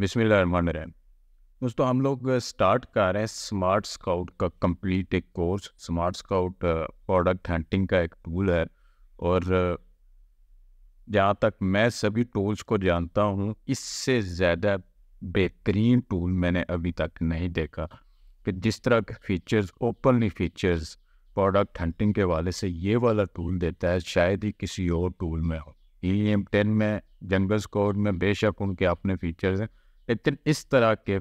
बिस्मिल्लाहिर्रहमानिर्रहीम। दोस्तों, हम लोग स्टार्ट कर रहे हैं स्मार्ट स्काउट का कंप्लीट एक course smart scout product hunting का एक टूल है और जहाँ तक मैं सभी टूल्स को जानता हूँ, इससे ज़्यादा बेहतरीन टूल मैंने अभी तक नहीं देखा। कि जिस तरह के features openly features product hunting के वाले से ये वाला टूल देता है, शायद ही किसी और टूल में हो। ई एम टेन में जंगल स्कोर में बेशक उनके अपने फीचर्स हैं। लेकिन इस तरह के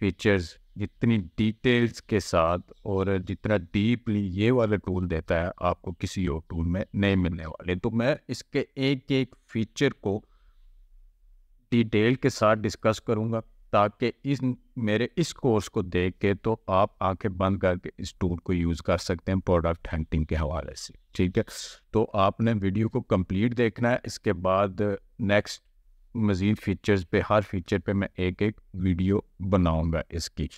फीचर्स जितनी डिटेल्स के साथ और जितना डीपली ये वाला टूल देता है, आपको किसी और टूल में नहीं मिलने वाले। तो मैं इसके एक एक फीचर को डिटेल के साथ डिस्कस करूँगा ताकि इस, मेरे इस कोर्स को देख के तो आप आँखें बंद करके इस टूल को यूज़ कर सकते हैं प्रोडक्ट हंटिंग के हवाले से, ठीक है? तो आपने वीडियो को कंप्लीट देखना है, इसके बाद नेक्स्ट मज़ीद फीचर्स पे, हर फीचर पे मैं एक एक वीडियो बनाऊँगा इसकी।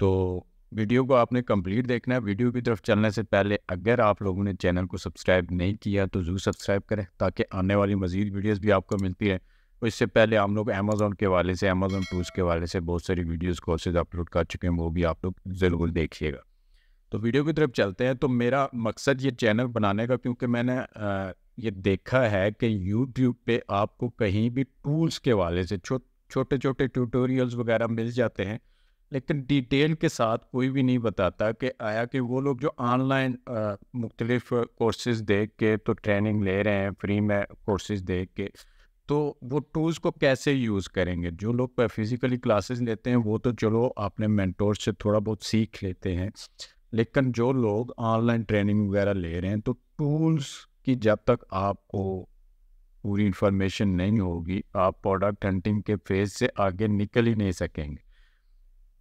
तो वीडियो को आपने कंप्लीट देखना है। वीडियो की तरफ़ चलने से पहले अगर आप लोगों ने चैनल को सब्सक्राइब नहीं किया तो ज़रूर सब्सक्राइब करें, ताकि आने वाली मज़ीद वीडियोज़ भी आपको मिलती है तो इससे पहले हम लोग अमेज़ोन के वाले से अमेज़ोन टूल्स के वाले से बहुत सारी वीडियोज़ कोर्सेज अपलोड कर चुके हैं, वो भी आप लोग ज़रूर देखिएगा। तो वीडियो की तरफ़ चलते हैं। तो मेरा मकसद ये चैनल बनाने का, क्योंकि मैंने ये देखा है कि यूट्यूब पे आपको कहीं भी टूल्स के वाले से छो, छोटे छोटे ट्यूटोरियल्स वगैरह मिल जाते हैं लेकिन डिटेल के साथ कोई भी नहीं बताता कि आया कि वो लोग जो ऑनलाइन मुख्तलिफ़ कोर्सेज देख के तो ट्रेनिंग ले रहे हैं फ्री में कोर्सेज देख के तो वो टूल्स को कैसे यूज़ करेंगे? जो लोग फिज़िकली क्लासेस लेते हैं वो तो चलो अपने मेंटोर से थोड़ा बहुत सीख लेते हैं लेकिन जो लोग ऑनलाइन ट्रेनिंग वगैरह ले रहे हैं तो टूल्स की जब तक आपको पूरी इंफॉर्मेशन नहीं होगी, आप प्रोडक्ट हंटिंग के फ़ेज़ से आगे निकल ही नहीं सकेंगे।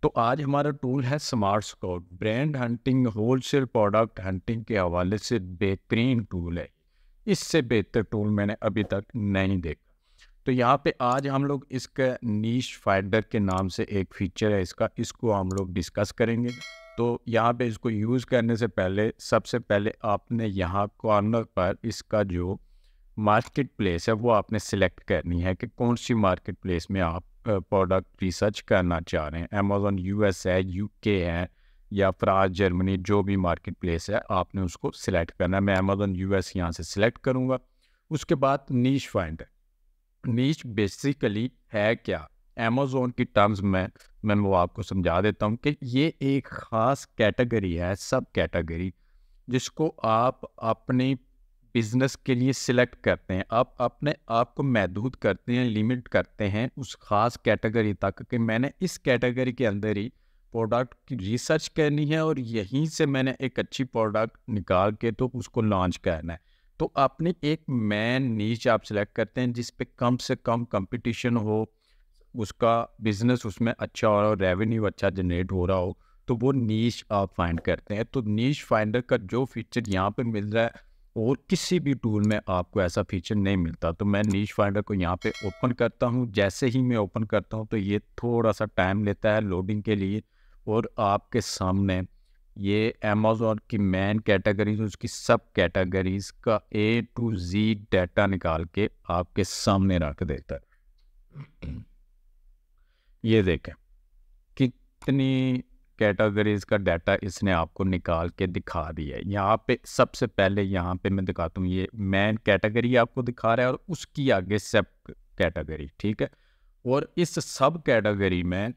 तो आज हमारा टूल है smart scout brand hunting wholesale product hunting के हवाले से बेहतरीन टूल है। इससे बेहतर टूल मैंने अभी तक नहीं देखा। तो यहाँ पे आज हम लोग इसका नीश फाइंडर के नाम से एक फीचर है, इसका, इसको हम लोग डिस्कस करेंगे। तो यहाँ पे इसको यूज़ करने से पहले, सबसे पहले आपने यहाँ कॉर्नर पर इसका जो मार्केट प्लेस है, वो आपने सिलेक्ट करनी है कि कौन सी मार्केट प्लेस में आप प्रोडक्ट रिसर्च करना चाह रहे हैं। अमेज़ोन यूएस है यूके है या फ्रांस जर्मनी जो भी मार्केट प्लेस है, आपने उसको सिलेक्ट करना है। मैं अमेज़ोन यूएस यहाँ से सिलेक्ट करूँगा। उसके बाद नीच फाइंडर नीच बेसिकली है क्या? अमेज़ोन की टर्म्स में, मैं वो आपको समझा देता हूँ कि ये एक ख़ास कैटेगरी है सब कैटेगरी जिसको आप अपनी बिज़नेस के लिए सिलेक्ट करते हैं। आप अपने आप को महदूद करते हैं लिमिट करते हैं उस ख़ास कैटेगरी तक कि मैंने इस कैटेगरी के अंदर ही प्रोडक्ट की रिसर्च करनी है और यहीं से मैंने एक अच्छी प्रोडक्ट निकाल के तो उसको लॉन्च करना है। तो अपनी एक मैन नीच आप सिलेक्ट करते हैं जिस पे कम से कम कंपटीशन हो उसका बिज़नेस उसमें अच्छा हो रहा हो रेवेन्यू अच्छा जनरेट हो रहा हो तो वो नीच आप फाइंड करते हैं। तो नीच फाइंडर का जो फीचर यहाँ पे मिल रहा है, और किसी भी टूल में आपको ऐसा फीचर नहीं मिलता। तो मैं नीच फाइंडर को यहाँ पे ओपन करता हूँ। जैसे ही मैं ओपन करता हूँ तो ये थोड़ा सा टाइम लेता है लोडिंग के लिए। और आपके सामने ये अमेज़ोन की मेन कैटेगरीज उसकी सब कैटेगरीज का ए टू जी डाटा निकाल के आपके सामने रख देता है। ये देखें, कितनी कैटेगरीज का डाटा इसने आपको निकाल के दिखा दिया है। यहाँ पे सबसे पहले यहाँ पे मैं दिखाता हूँ, ये मेन कैटेगरी आपको दिखा रहा है और उसकी आगे सब कैटेगरी ठीक है? और इस सब कैटेगरी में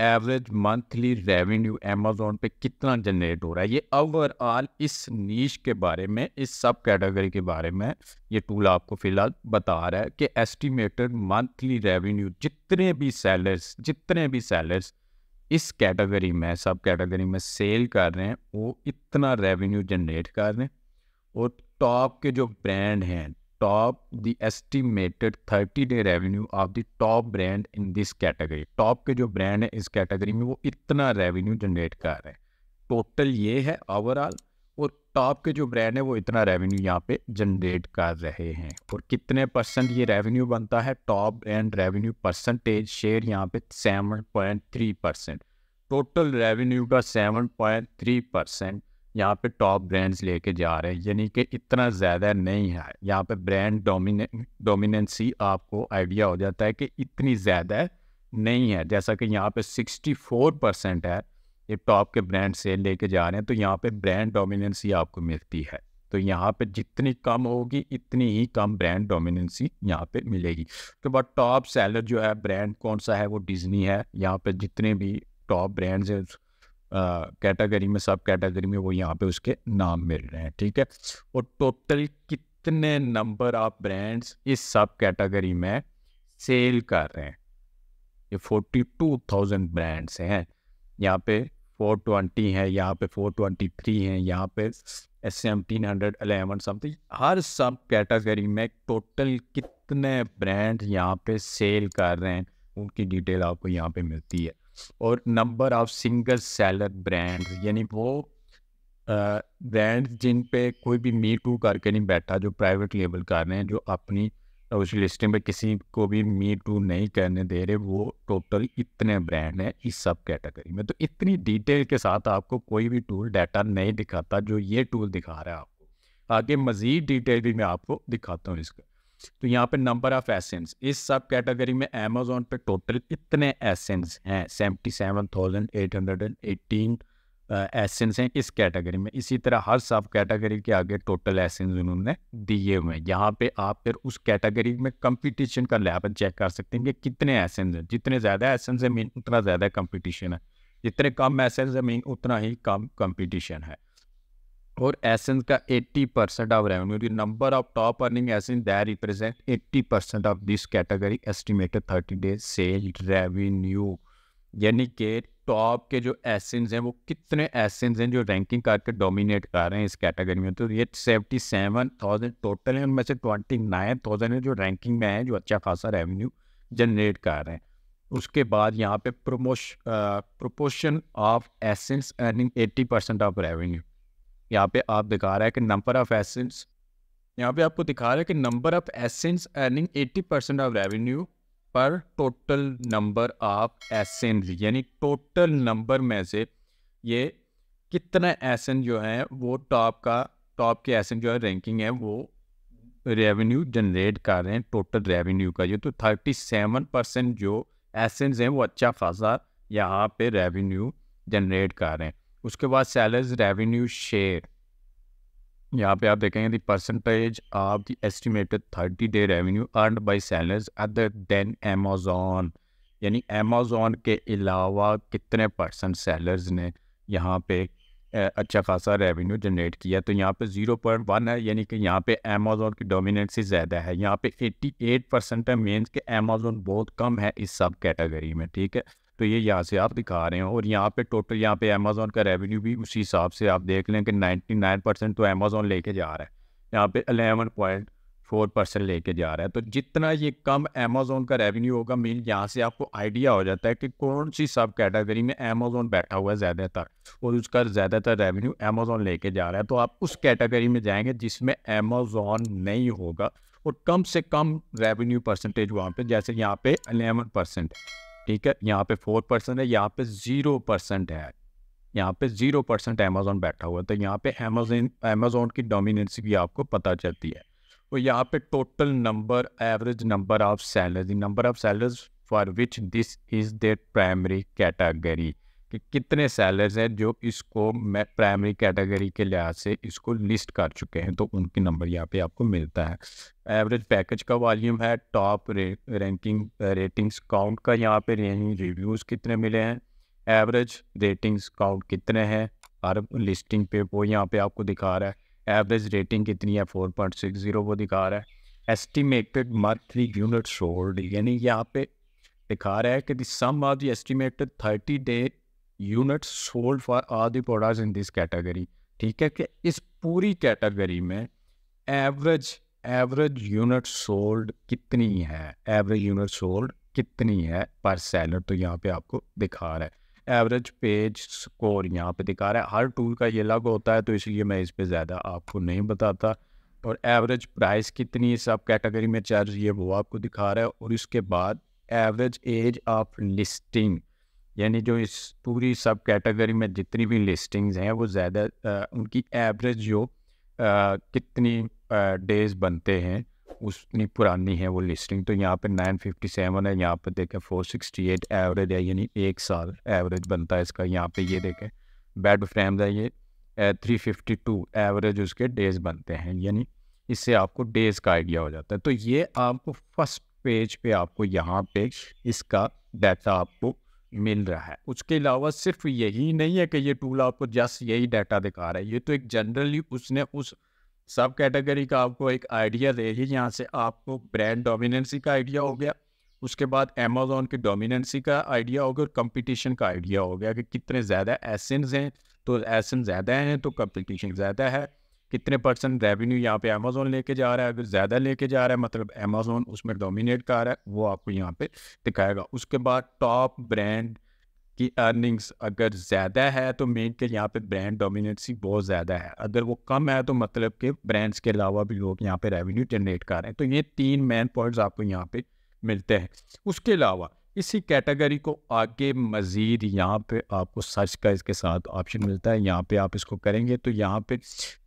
एवरेज मंथली रेवेन्यू अमेजोन पे कितना जनरेट हो रहा है? ये ओवरऑल इस नीच के बारे में, इस सब कैटेगरी के बारे में ये टूल आपको फ़िलहाल बता रहा है कि एस्टिमेटेड मंथली रेवेन्यू जितने भी सेलर्स जितने भी सेलर्स इस कैटेगरी में सब कैटेगरी में सेल कर रहे हैं, वो इतना रेवेन्यू जनरेट कर रहे हैं। और टॉप के जो ब्रांड हैं top, the estimated 30 day revenue of the top brand in this category. Top के जो ब्रांड है, इस कैटेगरी में वो इतना रेवेन्यू जनरेट कर रहे हैं। टोटल ये है ओवरऑल और टॉप के जो ब्रांड है, वो इतना रेवेन्यू यहाँ पे जनरेट कर रहे हैं। और कितने परसेंट ये रेवेन्यू बनता है? Top brand revenue percentage share यहाँ पे seven point three percent total revenue का सेवन पॉइंट थ्री परसेंट यहाँ पे टॉप ब्रांड्स लेके जा रहे हैं, यानी कि इतना ज़्यादा नहीं है। यहाँ पे ब्रांड डोमिने डोमिनेंसी आपको आइडिया हो जाता है कि इतनी ज़्यादा नहीं है। जैसा कि यहाँ पे 64 परसेंट है, ये टॉप के ब्रांड से लेके जा रहे हैं तो यहाँ पे ब्रांड डोमिनेंसी आपको मिलती है। तो यहाँ पे जितनी कम होगी, इतनी ही कम ब्रांड डोमिनेंसी यहाँ पे मिलेगी। तो बट टॉप सेलर जो है ब्रांड कौन सा है? वो डिज्नी है। यहाँ पे जितने भी टॉप ब्रांड्स हैं कैटेगरी में सब कैटेगरी में वो यहाँ पे उसके नाम मिल रहे हैं, ठीक है? और टोटल कितने नंबर ऑफ़ ब्रांड्स इस सब कैटेगरी में सेल कर रहे हैं? ये फोर्टी टू थाउज़ेंड ब्रांड्स हैं। यहाँ पे फोर ट्वेंटी है, यहाँ पे फोर ट्वेंटी थ्री है, यहाँ पे सेवनटीन हंड्रेड अलेवन समथिंग हर सब कैटेगरी में टोटल कितने ब्रांड यहाँ पे सेल कर रहे हैं? उनकी डिटेल आपको यहाँ पे मिलती है। और number of single seller brand, यानी वो ब्रांड जिन पे कोई भी मी टू करके नहीं बैठा, जो प्राइवेट लेबल कर रहे हैं, जो अपनी, उस लिस्टिंग में किसी को भी मी टू नहीं करने दे रहे, वो टोटल इतने ब्रांड हैं, इस सब कैटेगरी में। तो इतनी डिटेल के साथ आपको कोई भी टूल डाटा नहीं दिखाता, जो ये टूल दिखा रहा है आपको। आगे मज़ीद डिटेल भी मैं आपको दिखाता हूँ इसका। तो यहाँ पे नंबर ऑफ़ एसेंस इस सब कैटेगरी में अमेजोन पे टोटल इतने एसेंस हैं seventy seven thousand eight hundred and eighteen ASINs हैं इस कैटेगरी में। इसी तरह हर सब कैटेगरी के आगे टोटल एसेंस उन्होंने दिए हुए हैं। यहाँ पे आप फिर उस कैटेगरी में कंपटीशन का लेवल चेक कर सकते हैं कि कितने एसेंस हैं। जितने ज़्यादा एसेंस है मीन उतना ज़्यादा कंपटीशन है। जितने कम एसेंस है मीन उतना ही कम कंपटीशन है। और एसेंस का 80 percent of revenue number of top earning ASINs their represent 80 percent of this category estimated 30 days sale revenue यानी कि टॉप के जो एसेंस हैं, वो कितने एसेंस हैं जो रैंकिंग करके डोमिनेट कर रहे हैं इस कैटेगरी में? तो ये सेवेंटी सेवन थाउज़ेंड टोटल है, उनमें से ट्वेंटी नाइन थाउज़ेंड है जो रैंकिंग में है, जो अच्छा खासा रेवेन्यू जनरेट कर रहे हैं। उसके बाद यहाँ पे प्रोमोश proportion of ASINs earning eighty percent of revenue यहाँ पे आप दिखा रहा है कि नंबर ऑफ़ एसेंट्स यहाँ पे आपको दिखा रहा है कि number of ASINs earning eighty percent of revenue पर टोटल नंबर ऑफ़ एसेंस यानी टोटल नंबर में से ये कितना एसेंट जो है, वो टॉप का टॉप के एसेंस जो है रैंकिंग है, वो रेवेन्यू जनरेट कर रहे हैं टोटल रेवेन्यू का ये तो थर्टी सेवन परसेंट जो एसेंस हैं, वो अच्छा खासा यहाँ पे रेवेन्यू जनरेट कर रहे हैं। उसके बाद सेलर्स रेवेन्यू शेयर यहाँ पे आप देखेंगे the percentage of the estimated thirty day revenue earn by sellers other than Amazon यानी अमेजोन के अलावा कितने परसेंट सेलर्स ने यहाँ पे अच्छा खासा रेवेन्यू जनरेट किया? तो यहाँ पे ज़ीरो पॉइंट वन है, यानी कि यहाँ पे अमेजोन की डोमिनेंसी ज़्यादा है। यहाँ पे एट्टी एट परसेंट है मीन्स के अमेजोन बहुत कम है इस सब कैटेगरी में, ठीक है? तो ये यहाँ से आप दिखा रहे हैं और यहाँ पे टोटल यहाँ पे अमेजोन का रेवेन्यू भी उसी हिसाब से आप देख लें कि 99 परसेंट तो अमेजोन लेके जा रहा है। यहाँ पे 11.4 परसेंट लेके जा रहा है। तो जितना ये कम अमेजोन का रेवेन्यू होगा मीन यहाँ से आपको आइडिया हो जाता है कि कौन सी सब कैटेगरी में अमेजोन बैठा हुआ है ज़्यादातर और उसका ज़्यादातर रेवेन्यू अमेजोन लेके जा रहा है। तो आप उस कैटेगरी में जाएँगे जिसमें अमेजोन नहीं होगा और कम से कम रेवेन्यू परसेंटेज वहाँ पे, जैसे यहाँ पे अलेवन परसेंट ठीक है? यहाँ पे फोर परसेंट है, यहाँ पे ज़ीरो परसेंट है। यहाँ पे ज़ीरो परसेंट अमेजोन बैठा हुआ है तो यहाँ पे अमेजोन अमेजोन की डोमिनेंसी भी आपको पता चलती है। और यहाँ पे total number average number of salary number of salaries for which this is their primary category कि कितने सेलर्स हैं जो इसको मैं प्राइमरी कैटेगरी के लिहाज से इसको लिस्ट कर चुके हैं तो उनकी नंबर यहाँ पे आपको मिलता है। एवरेज पैकेज का वॉल्यूम है टॉप रे, रैंकिंग रेटिंग्स काउंट का यहाँ पे रिव्यूज़ कितने मिले हैं? एवरेज रेटिंग्स काउंट कितने हैं? हर लिस्टिंग पे वो यहाँ पे आपको दिखा रहा है। एवरेज रेटिंग कितनी है? फोर पॉइंट सिक्स ज़ीरो वो दिखा रहा है। एस्टिमेटेड मंथली यूनिट सोल्ड यानी यहाँ पे दिखा रहा है कि the sum of the estimated thirty day unit sold for are the products in this category ठीक है कि इस पूरी कैटेगरी में एवरेज एवरेज यूनिट सोल्ड कितनी है? एवरेज यूनिट सोल्ड कितनी है पर सेलर तो यहाँ पे आपको दिखा रहा है। एवरेज पेज स्कोर यहाँ पे दिखा रहा है। हर टूल का ये अलग होता है तो इसलिए मैं इस पर ज़्यादा आपको नहीं बताता। और एवरेज प्राइस कितनी सब कैटेगरी में चल ये वो आपको दिखा रहा है। और इसके बाद एवरेज एज ऑफ़ लिस्टिंग यानी जो इस पूरी सब कैटेगरी में जितनी भी लिस्टिंग्स हैं, वो ज़्यादा उनकी एवरेज जो कितनी डेज़ बनते हैं उसनी पुरानी है वो लिस्टिंग तो यहाँ पे 957 है, यहाँ पे देखें 468 एवरेज है, यानी एक साल एवरेज बनता है इसका। यहाँ पे ये देखें बेड फ्रेम है ये थ्री फिफ्टी टू एवरेज उसके डेज़ बनते हैं, यानी इससे आपको डेज़ का आइडिया हो जाता है। तो ये आपको फ़र्स्ट पेज पे आपको यहाँ पे इसका डाटा आपको मिल रहा है। उसके अलावा सिर्फ़ यही नहीं है कि ये टूल आपको जस्ट यही डाटा दिखा रहा है। ये तो एक जनरली उसने उस सब कैटेगरी का आपको एक आइडिया दे ही यहाँ से आपको ब्रांड डोमिनेंसी का आइडिया हो गया। उसके बाद अमेजोन की डोमिनेंसी का आइडिया हो गया और कंपटीशन का आइडिया हो गया कि कितने ज़्यादा एसेंस हैं। तो एसेंस ज़्यादा हैं तो कंपटीशन ज़्यादा है। कितने परसेंट रेवेन्यू यहाँ पे अमेजोन लेके जा रहा है? अगर ज़्यादा लेके जा रहा है मतलब अमेजोन उसमें डोमिनेट कर रहा है, वो आपको यहाँ पे दिखाएगा। उसके बाद टॉप ब्रांड की अर्निंग्स अगर ज़्यादा है तो मेन के यहाँ पे ब्रांड डोमिनेंसी बहुत ज़्यादा है। अगर वो कम है तो मतलब कि ब्रांड्स के अलावा भी लोग यहाँ पे रेवेन्यू जनरेट कर रहे हैं। तो ये तीन मेन पॉइंट्स आपको यहाँ पे मिलते हैं। उसके अलावा इसी कैटेगरी को आगे मज़ीद यहाँ पे आपको सर्च का इसके साथ ऑप्शन मिलता है। यहाँ पे आप इसको करेंगे तो यहाँ पे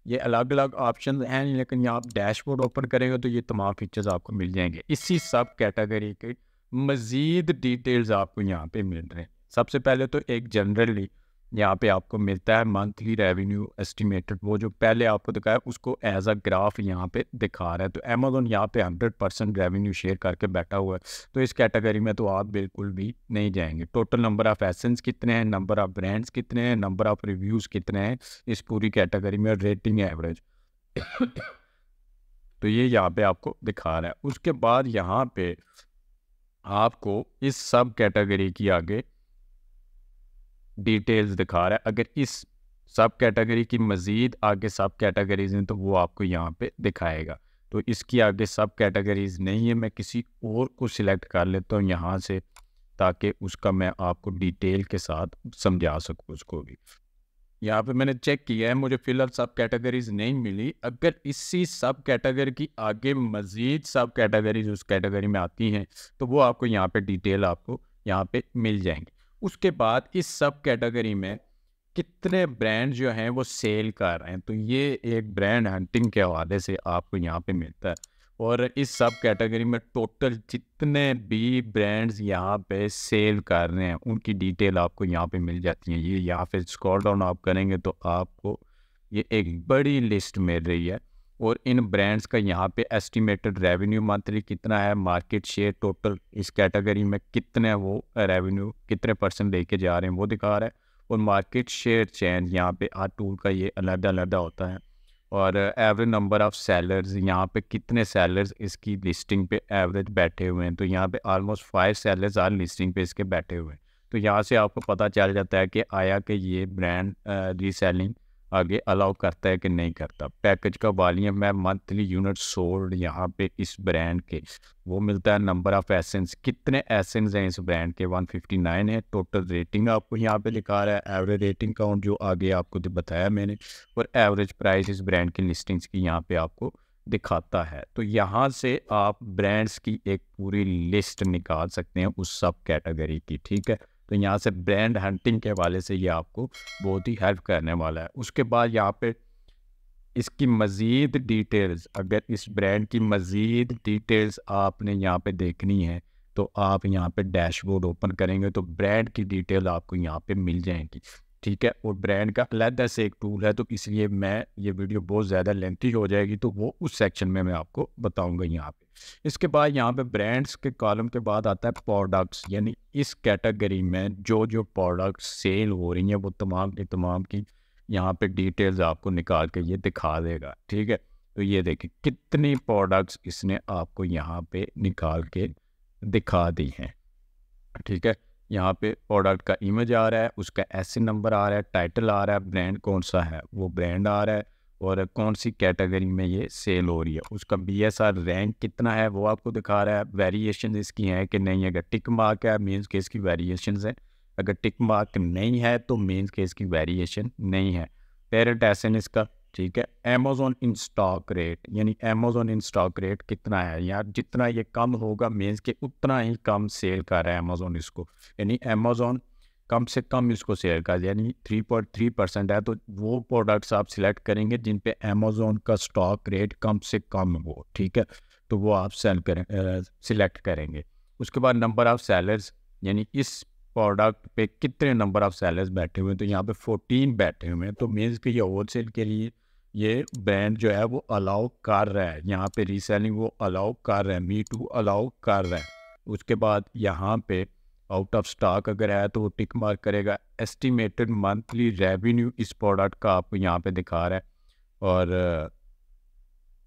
ये अलग अलग ऑप्शन हैं, लेकिन यहाँ आप डैशबोर्ड ओपन करेंगे तो ये तमाम फीचर्स आपको मिल जाएँगे। इसी सब कैटेगरी के मज़ीद डिटेल्स आपको यहाँ पे मिल रहे हैं। सबसे पहले तो एक जनरली यहाँ पे आपको मिलता है मंथली रेवेन्यू एस्टिमेटेड वो जो पहले आपको दिखाया, उसको एज अ ग्राफ यहाँ पे दिखा रहा है। तो अमेजोन यहाँ पे हंड्रेड परसेंट रेवेन्यू शेयर करके बैठा हुआ है। तो इस कैटेगरी में तो आप बिल्कुल भी नहीं जाएँगे। टोटल नंबर ऑफ़ एसेंस कितने हैं नंबर ऑफ़ ब्रांड्स कितने हैं नंबर ऑफ़ रिव्यूज़ कितने हैं, इस पूरी कैटेगरी में रेटिंग एवरेज तो ये यहाँ पे आपको दिखा रहा है। उसके बाद यहाँ पे आपको इस सब कैटेगरी की आगे डिटेल्स दिखा रहा है। अगर इस सब कैटेगरी की मज़ीद आगे सब कैटेगरीज हैं तो वो आपको यहाँ पे दिखाएगा। तो इसकी आगे सब कैटेगरीज नहीं है, मैं किसी और को सिलेक्ट कर लेता हूँ यहाँ से, ताकि उसका मैं आपको डिटेल के साथ समझा सकूँ उसको भी। यहाँ पे मैंने चेक किया है, मुझे फ़िलहाल सब कैटेगरीज नहीं मिली। अगर इसी सब कैटेगरी की आगे मज़ीद सब कैटेगरीज उस कैटेगरी में आती हैं तो वो आपको यहाँ पे डिटेल आपको यहाँ पे मिल जाएँगी। उसके बाद इस सब कैटेगरी में कितने ब्रांड जो हैं वो सेल कर रहे हैं? तो ये एक ब्रांड हंटिंग के हवाले से आपको यहाँ पे मिलता है। और इस सब कैटेगरी में टोटल जितने भी ब्रांड्स यहाँ पे सेल कर रहे हैं, उनकी डिटेल आपको यहाँ पे मिल जाती है। ये यहाँ पे स्क्रॉल डाउन आप करेंगे तो आपको ये एक बड़ी लिस्ट मिल रही है। और इन ब्रांड्स का यहाँ पे एस्टिमेटेड रेवेन्यू मंथली कितना है मार्केट शेयर टोटल इस कैटेगरी में कितने वो रेवेन्यू कितने परसेंट लेके जा रहे हैं वो दिखा रहा है। और मार्केट शेयर चेंज यहाँ पे हर टूल का ये अलग अलग होता है। और एवरेज नंबर ऑफ़ सेलर्स यहाँ पे कितने सेलर्स इसकी लिस्टिंग पे एवरेज बैठे हुए हैं। तो यहाँ पे almost five sellers are listing पे इसके बैठे हुए हैं। तो यहाँ से आपको पता चल जाता है कि आया कि ये ब्रांड रीसेलिंग आगे अलाउ करता है कि नहीं करता। पैकेज का वॉल्यूम है मंथली यूनिट सोल्ड यहाँ पे इस ब्रांड के। वो मिलता है नंबर ऑफ़ एसेंस कितने एसेंस हैं इस ब्रांड के? 159 है। टोटल रेटिंग आपको यहाँ पे लिखा रहा है। एवरेज रेटिंग काउंट जो आगे आपको बताया मैंने, और एवरेज प्राइस इस ब्रांड की लिस्टिंग्स की यहाँ पे आपको दिखाता है। तो यहाँ से आप ब्रांड्स की एक पूरी लिस्ट निकाल सकते हैं उस सब कैटेगरी की, ठीक है? तो यहाँ से ब्रांड हंटिंग के हवाले से ये आपको बहुत ही हेल्प करने वाला है। उसके बाद यहाँ पे इसकी मज़ीद डिटेल्स अगर इस ब्रांड की मज़ीद डिटेल्स आपने यहाँ पे देखनी है तो आप यहाँ पे डैशबोर्ड ओपन करेंगे तो ब्रांड की डिटेल आपको यहाँ पे मिल जाएँगी, ठीक है? और ब्रांड का अलहदा से एक टूल है तो इसलिए मैं ये वीडियो बहुत ज़्यादा लेंथी हो जाएगी तो वो उस सेक्शन में मैं आपको बताऊँगा यहाँ पे। इसके बाद यहाँ पे ब्रांड्स के कॉलम के बाद आता है प्रोडक्ट्स यानी इस कैटेगरी में जो जो प्रोडक्ट्स सेल हो रही हैं, वो तमाम की तमाम की यहाँ पे डिटेल्स आपको निकाल के ये दिखा देगा, ठीक है? तो ये देखिए, कितनी प्रोडक्ट्स इसने आपको यहाँ पे निकाल के दिखा दी हैं, ठीक है? यहाँ पे प्रोडक्ट का इमेज आ रहा है, उसका एस नंबर आ रहा है टाइटल आ रहा है ब्रांड कौन सा है, वो ब्रांड आ रहा है और कौन सी कैटेगरी में ये सेल हो रही है? उसका बी एस आर रैंक कितना है? वो आपको दिखा रहा है। वेरिएशन इसकी हैं कि नहीं? अगर टिक मार्क है मीन्स के इसकी वेरिएशन है। अगर टिक मार्क नहीं है तो मीन्स के इसकी वेरिएशन नहीं है। पेरेंट एसन इसका, ठीक है? अमेजोन इन स्टॉक रेट यानी अमेजोन इन स्टॉक रेट कितना है? यार, जितना ये कम होगा मीन्स के उतना ही कम सेल कर रहा है अमेजोन इसको। यानी अमेजोन कम से कम इसको सेल कर यानी थ्री पॉइंट थ्री परसेंट है तो वो प्रोडक्ट्स आप सिलेक्ट करेंगे जिन पे अमेजोन का स्टॉक रेट कम से कम हो, ठीक है? तो वो आप सेल करें सिलेक्ट करेंगे। उसके बाद नंबर ऑफ़ सेलर्स यानी इस प्रोडक्ट पे कितने नंबर ऑफ़ सेलर्स बैठे हुए हैं? तो यहाँ पे फोर्टीन बैठे हुए हैं। तो मीन्स कि ये होल सेल के लिए ये ब्रांड जो है वो अलाउ कर रहा है। यहाँ पे रीसेलिंग वो अलाउ कर रहा है। मी टू अलाउ कर रहा है। उसके बाद यहाँ पे आउट ऑफ़ स्टॉक अगर है तो वो टिक मार्क करेगा। एस्टिमेटेड मंथली रेवेन्यू इस प्रोडक्ट का आपको यहाँ पे दिखा रहा है और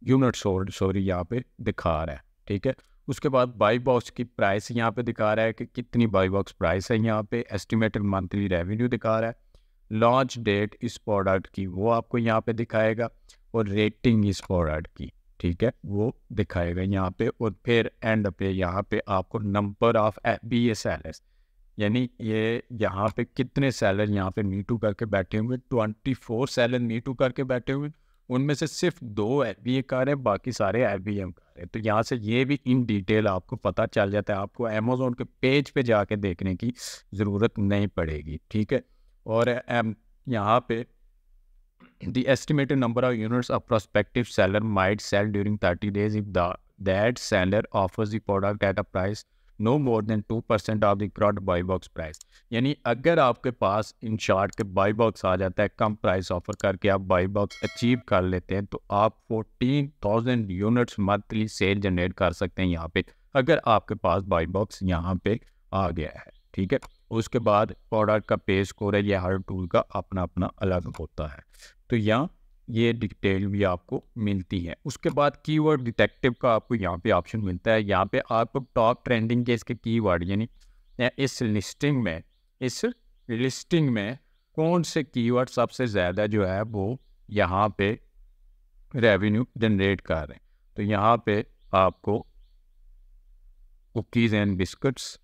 यूनिट सोल्ड सॉरी यहाँ पे दिखा रहा है, ठीक है? उसके बाद बाई बॉक्स की प्राइस यहाँ पे दिखा रहा है कि कितनी बाई बॉक्स प्राइस है यहाँ पे एस्टिमेटेड मंथली रेवेन्यू दिखा रहा है। लॉन्च डेट इस प्रोडक्ट की वो आपको यहाँ पे दिखाएगा और रेटिंग इस प्रोडक्ट की। ठीक है, वो दिखाएगा यहाँ पे और फिर एंड पे यहाँ पे आपको number of B A L S यानी ये यहाँ पे कितने सेलर यहाँ पे मीटू करके बैठे हुए ट्वेंटी फोर सेलर मीटू करके बैठे हुए, उनमें से सिर्फ़ दो एफ़ बी ए कार है, बाकी सारे एफ़ बी एम कार है। तो यहाँ से ये भी इन डिटेल आपको पता चल जाता है, आपको अमेजोन के पेज पे जाके देखने की ज़रूरत नहीं पड़ेगी, ठीक है? और यहाँ पे the estimated number of units a prospective seller might sell during 30 days if the that seller offers the product at a price no more than 2% of the current buy box price. यानी अगर आपके पास in short के buy box आ जाता है कम price offer करके आप बाई बॉक्स अचीव कर लेते हैं तो आप 14,000 यूनिट्स मंथली सेल जनरेट कर सकते हैं यहाँ पे अगर आपके पास बाई बॉक्स यहाँ पे आ गया है ठीक है? उसके बाद प्रोडक्ट का पे स्कोर है ये हर टूल का अपना अपना अलग होता है। तो यहाँ ये डिटेल भी आपको मिलती है। उसके बाद कीवर्ड डिटेक्टिव का आपको यहाँ पे ऑप्शन मिलता है। यहाँ पे आपको टॉप ट्रेंडिंग के इसके कीवर्ड यानी इस लिस्टिंग में, इस लिस्टिंग में कौन से कीवर्ड सबसे ज़्यादा जो है वो यहाँ पे रेवेन्यू जनरेट कर रहे हैं। तो यहाँ पे आपको कुकीज़ एंड बिस्किट्स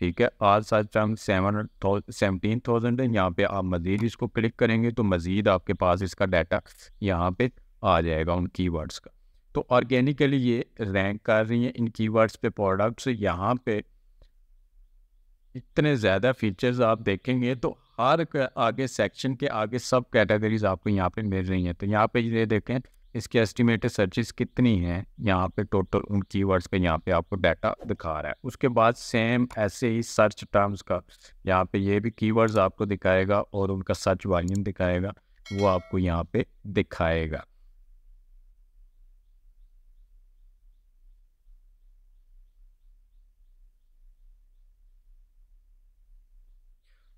ठीक है? आज सात टर्म सेवन सेवनटीन थाउज़ेंड है। यहाँ पे आप मज़ीद इसको क्लिक करेंगे तो मज़ीद आपके पास इसका डाटा यहाँ पे आ जाएगा उन कीवर्ड्स का। तो ऑर्गेनिकली ये रैंक कर रही हैं। इन कीवर्ड्स पे प्रोडक्ट्स यहाँ पे इतने ज़्यादा फीचर्स आप देखेंगे तो हर आगे सेक्शन के आगे सब कैटेगरीज आपको यहाँ पे मिल रही हैं। तो यहाँ पे ये देखें इसकी एस्टिमेटेड सर्चेस कितनी हैं? यहाँ पे टोटल उन कीवर्ड्स पे यहाँ पे आपको डाटा दिखा रहा है। उसके बाद सेम ऐसे ही सर्च टर्म्स का यहाँ पे ये भी कीवर्ड्स आपको दिखाएगा और उनका सर्च वॉल्यूम दिखाएगा। वो आपको यहाँ पे दिखाएगा।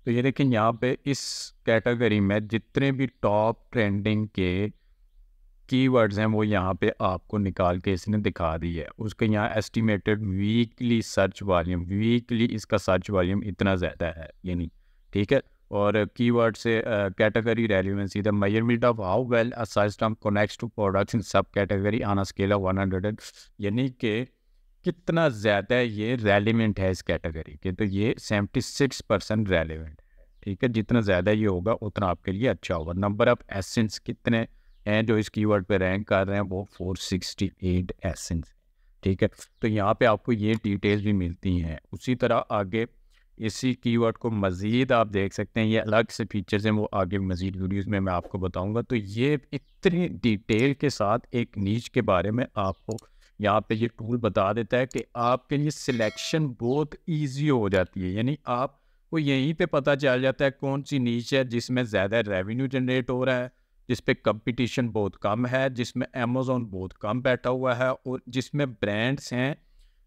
तो ये देखें यहाँ पे इस कैटेगरी में जितने भी टॉप ट्रेंडिंग के कीवर्ड्स हैं, वो यहाँ पे आपको निकाल के इसने दिखा दी है। उसके यहाँ estimated weekly search volume weekly इसका सर्च वॉल्यूम इतना ज़्यादा है यानी ठीक है? और कीवर्ड से category relevancy the measurement of how well a connects to products in sub category on a scale of 100 यानी कि कितना ज़्यादा ये रेलिवेंट है इस कैटेगरी के तो ये 76 परसेंट रेलिवेंट है, ठीक है? जितना ज़्यादा ये होगा, उतना आपके लिए अच्छा होगा। नंबर ऑफ़ एसेंस कितने हैं जो इस कीवर्ड पे रैंक कर रहे हैं वो 468 एसेंस ठीक है? तो यहाँ पे आपको ये डिटेल्स भी मिलती हैं। उसी तरह आगे इसी कीवर्ड को मज़ीद आप देख सकते हैं। ये अलग से फीचर्स हैं, वो आगे मज़ीद वीडियोस में मैं आपको बताऊँगा। तो ये इतनी डिटेल के साथ एक नीच के बारे में आपको यहाँ पे ये टूल बता देता है कि आपके लिए सिलेक्शन बहुत ईजी हो जाती है। यानी आपको यहीं पे पता चल जाता है कौन सी नीच है जिसमें ज़्यादा रेवेन्यू जनरेट हो रहा है। जिस पे कंपटीशन बहुत कम है, जिसमें अमेज़ोन बहुत कम बैठा हुआ है और जिसमें ब्रांड्स हैं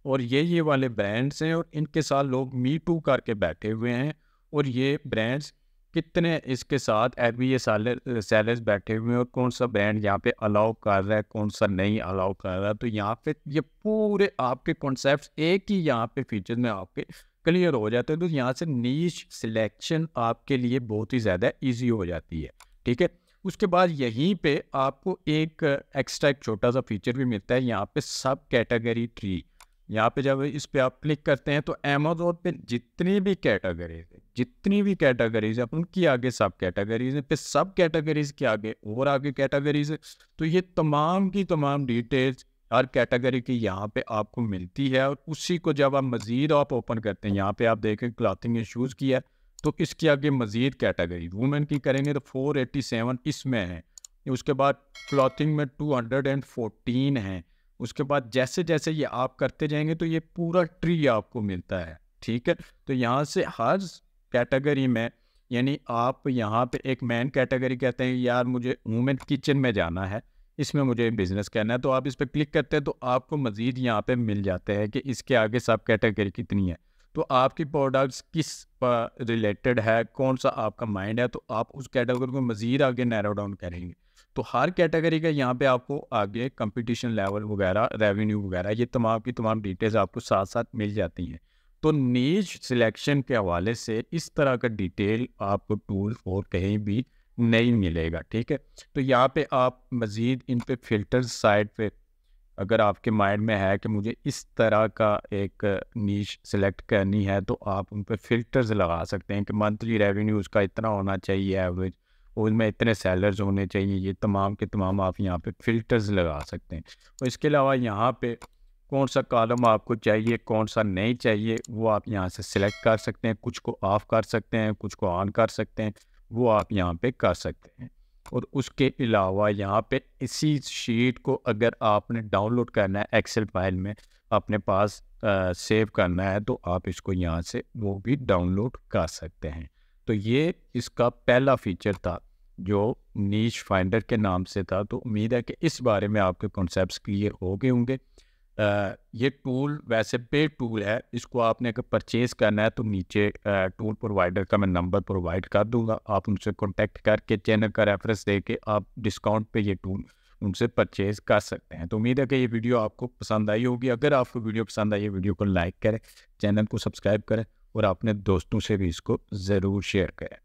और ये ये वाले ब्रांड्स हैं और इनके साथ लोग मी टू करके बैठे हुए हैं और ये ब्रांड्स कितने इसके साथ एफ़ बी सेलर्स बैठे हुए हैं और कौन सा ब्रांड यहाँ पे अलाउ कर रहा है, कौन सा नहीं अलाउ कर रहा है। तो यहाँ पे ये पूरे आपके कॉन्सेप्ट एक ही यहाँ पे फीचर्स में आपके क्लियर हो जाते हैं। तो यहाँ से नीच सिलेक्शन आपके लिए बहुत ही ज़्यादा ईजी हो जाती है। ठीक है? उसके बाद यहीं पे आपको एक एक्स्ट्रा एक छोटा सा फीचर भी मिलता है, यहाँ पे सब कैटेगरी ट्री यहाँ पे जब इस पे आप क्लिक करते हैं तो अमेजोन पे जितनी भी कैटेगरीज है, जितनी भी कैटेगरीज है, उनकी आगे सब कैटेगरीज है, फिर सब कैटेगरीज के आगे और आगे कैटेगरीज है। तो ये तमाम की तमाम डिटेल्स हर कैटेगरी की यहाँ पे आपको मिलती है और उसी को जब आप मज़ीद आप ओपन करते हैं, यहाँ पे आप देखें क्लॉथिंग शूज़ की है। तो इसके आगे मज़ीद कैटेगरी वुमेन की करेंगे तो फोर एट्टी सेवन इसमें है। उसके बाद क्लॉथिंग में टू हंड्रेड एंड फोर्टीन है। उसके बाद जैसे जैसे ये आप करते जाएँगे तो ये पूरा ट्री आपको मिलता है। ठीक है? तो यहाँ से हर कैटेगरी में, यानी आप यहाँ पे एक मैन कैटेगरी कहते हैं, यार मुझे वूमेन किचन में जाना है, इसमें मुझे बिज़नेस करना है तो आप इस पर क्लिक करते हैं तो आपको मज़ीद यहाँ पे मिल जाते हैं कि इसके आगे सब कैटेगरी कितनी है। तो आपकी प्रोडक्ट्स किस पर रिलेटेड है? कौन सा आपका माइंड है? तो आप उस कैटेगरी को मज़ीद आगे नैरो डाउन करेंगे। तो हर कैटेगरी का यहाँ पे आपको आगे कंपटीशन लेवल वगैरह रेवेन्यू वगैरह, ये तमाम की तमाम डिटेल्स आपको साथ साथ मिल जाती हैं। तो नीच सिलेक्शन के हवाले से इस तरह का डिटेल आपको टूल और कहीं भी नहीं मिलेगा, ठीक है? तो यहाँ पे आप मज़ीद इन पे फ़िल्टर साइड पे अगर आपके माइंड में है कि मुझे इस तरह का एक नीच सेलेक्ट करनी है तो आप उन पर फिल्टर्स लगा सकते हैं कि मंथली रेवेन्यू उसका इतना होना चाहिए एवरेज, और उसमें इतने सेलर्स होने चाहिए, ये तमाम के तमाम आप यहाँ पे फिल्टर्स लगा सकते हैं। और इसके अलावा यहाँ पे कौन सा कॉलम आपको चाहिए, कौन सा नहीं चाहिए, वो आप यहाँ से सिलेक्ट कर सकते हैं, कुछ को ऑफ़ कर सकते हैं, कुछ को ऑन कर सकते हैं, वो आप यहाँ पे कर सकते हैं। और उसके अलावा यहाँ पे इसी शीट को अगर आपने डाउनलोड करना है एक्सेल फ़ाइल में अपने पास आ, सेव करना है तो आप इसको यहाँ से वो भी डाउनलोड कर सकते हैं। तो ये इसका पहला फीचर था जो नीच फाइंडर के नाम से था। तो उम्मीद है कि इस बारे में आपके कॉन्सेप्ट क्लियर हो गए होंगे। ये टूल वैसे पे टूल है, इसको आपने अगर परचेज करना है तो नीचे टूल प्रोवाइडर का मैं नंबर प्रोवाइड कर दूँगा। आप उनसे कांटेक्ट करके चैनल का रेफरेंस दे के आप डिस्काउंट पे ये टूल उनसे परचेज कर सकते हैं। तो उम्मीद है कि ये वीडियो आपको पसंद आई होगी। अगर आपको वीडियो पसंद आई वीडियो को लाइक करें, चैनल को सब्सक्राइब करें और अपने दोस्तों से भी इसको ज़रूर शेयर करें।